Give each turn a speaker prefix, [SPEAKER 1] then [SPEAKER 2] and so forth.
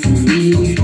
[SPEAKER 1] to me.